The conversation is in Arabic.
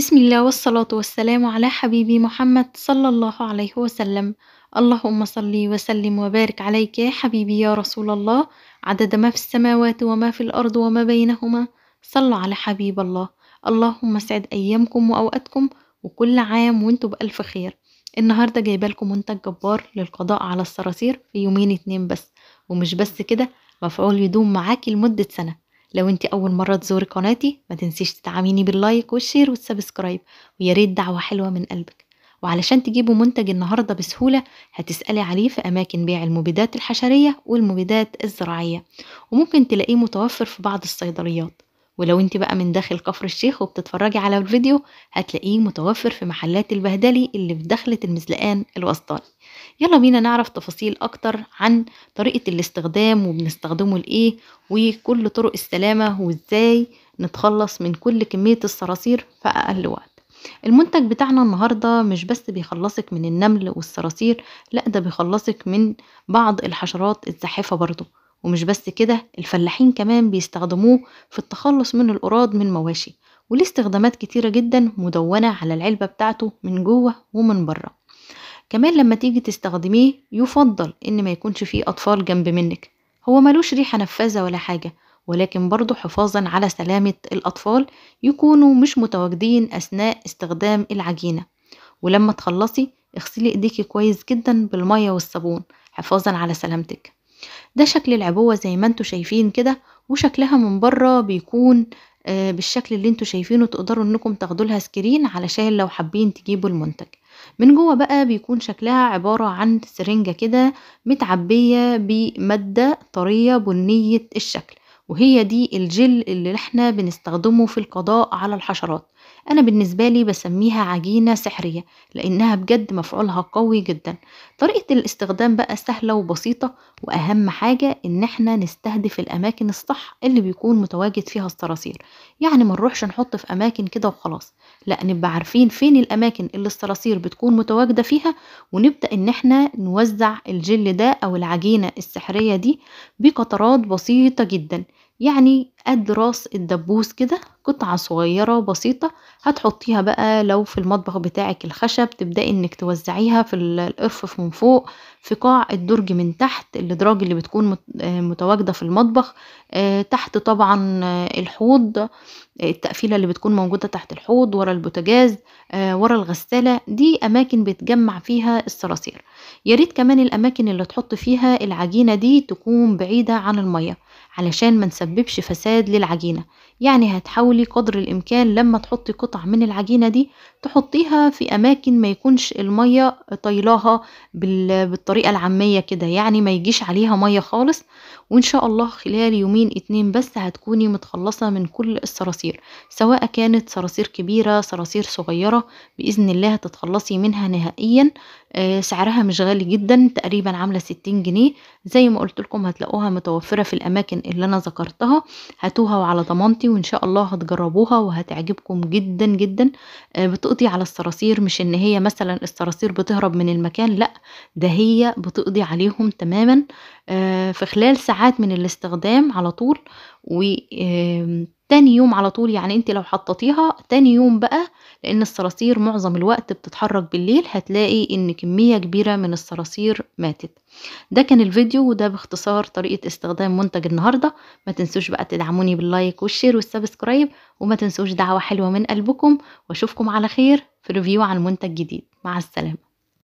بسم الله والصلاة والسلام على حبيبي محمد صلى الله عليه وسلم. اللهم صل وسلم وبارك عليك يا حبيبي يا رسول الله. عدد ما في السماوات وما في الأرض وما بينهما. صلوا على حبيب الله. اللهم اسعد أيامكم وأوقاتكم وكل عام وأنتم بألف خير. النهاردة جايبة لكم منتج جبار للقضاء على الصراصير في يومين اتنين بس. ومش بس كده مفعول يدوم معاكي لمدة سنة. لو انت أول مرة تزوري قناتي ما تنسيش تدعميني بال like وال share وال subscribe ويا ريت دعوة حلوة من قلبك. وعلشان تجيبوا منتج النهاردة بسهولة هتسألي عليه في أماكن بيع المبيدات الحشرية والمبيدات الزراعية. وممكن تلاقيه متوفر في بعض الصيدليات. ولو انت بقى من داخل كفر الشيخ وبتتفرجي على الفيديو هتلاقيه متوفر في محلات البهدلي اللي في دخلة المزلقان الوسطاني. يلا بينا نعرف تفاصيل أكتر عن طريقة الاستخدام وبنستخدمه لإيه وكل طرق السلامة وإزاي نتخلص من كل كمية الصراصير في أقل وقت. المنتج بتاعنا النهاردة مش بس بيخلصك من النمل والصراصير لأ ده بيخلصك من بعض الحشرات الزاحفة برضو. ومش بس كده الفلاحين كمان بيستخدموه في التخلص من القراض من مواشي وليه استخدامات كتيرة جدا مدونة على العلبة بتاعته من جوه ومن بره. كمان لما تيجي تستخدميه يفضل إن ما يكونش فيه أطفال جنب منك. هو ملوش ريحة نفاذة ولا حاجة ولكن برضه حفاظا على سلامة الأطفال يكونوا مش متواجدين أثناء استخدام العجينة. ولما تخلصي اغسلي إيديكي كويس جدا بالمية والصابون حفاظا على سلامتك. ده شكل العبوة زي ما أنتوا شايفين كده وشكلها من بره بيكون آه بالشكل اللي أنتوا شايفينه تقدروا انكم تاخدوا لها سكرين علشان لو حابين تجيبوا المنتج. من جوه بقى بيكون شكلها عبارة عن سرنجة كده متعبية بمادة طرية بنية الشكل وهي دي الجل اللي إحنا بنستخدمه في القضاء على الحشرات. أنا بالنسبة لي بسميها عجينة سحرية لأنها بجد مفعولها قوي جدا. طريقة الاستخدام بقى سهلة وبسيطة وأهم حاجة إن إحنا نستهدف الأماكن الصح اللي بيكون متواجد فيها الصراصير. يعني ما نروحش نحط في أماكن كده وخلاص لأ نبقى عارفين فين الأماكن اللي الصراصير بتكون متواجدة فيها ونبدأ إن إحنا نوزع الجل ده أو العجينة السحرية دي بقطرات بسيطة جدا. يعني قد راس الدبوس كده قطعة صغيرة بسيطة هتحطيها بقى لو في المطبخ بتاعك الخشب تبدأي إنك توزعيها في الارفف من فوق في قاع الدرج من تحت الإدراج اللي بتكون متواجدة في المطبخ تحت طبعا الحوض التقفيلة اللي بتكون موجودة تحت الحوض ورا البوتاجاز ورا الغسالة دي أماكن بتجمع فيها الصراصير. ياريت كمان الأماكن اللي تحط فيها العجينة دي تكون بعيدة عن المية. علشان ما نسببش فساد للعجينة. يعني هتحاولي قدر الإمكان لما تحطي قطع من العجينة دي تحطيها في أماكن ما يكونش المية طيلاها بالطريقة العامية كده. يعني ما يجيش عليها مية خالص. وإن شاء الله خلال يومين اتنين بس هتكوني متخلصة من كل الصراصير. سواء كانت صراصير كبيرة صراصير صغيرة بإذن الله هتتخلصي منها نهائيا. سعرها مش غالي جدا تقريبا عاملة ستين جنيه. زي ما قلت لكم هتلاقوها متوفرة في الأماكن اللي أنا ذكرتها. هاتوها وعلى ضمانتي وإن شاء الله هتجربوها وهتعجبكم جدا جدا. آه بتقضي على الصراصير مش إن هي مثلا الصراصير بتهرب من المكان لأ ده هي بتقضي عليهم تماما. آه في خلال ساعات من الاستخدام على طول و تاني يوم على طول يعني انت لو حطيتيها تاني يوم بقى لأن الصراصير معظم الوقت بتتحرك بالليل هتلاقي إن كمية كبيرة من الصراصير ماتت. ده كان الفيديو وده باختصار طريقة استخدام منتج النهاردة. ما تنسوش بقى تدعموني بال like وال share وال subscribe وما تنسوش دعوة حلوة من قلبكم وأشوفكم على خير في ريفيو عن منتج جديد. مع السلامة.